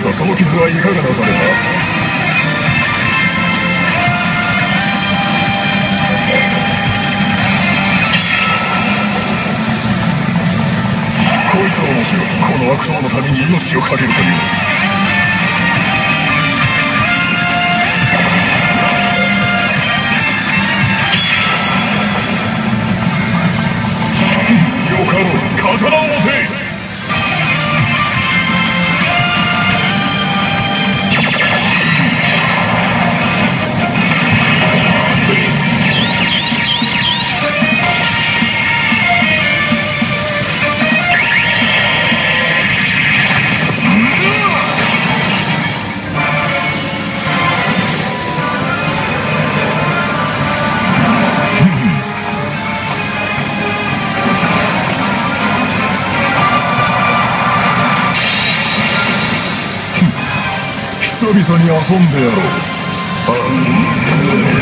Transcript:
方その傷はいかがなされた。こいつはもしこの悪党のために命を懸けるという。々に遊んでやろう。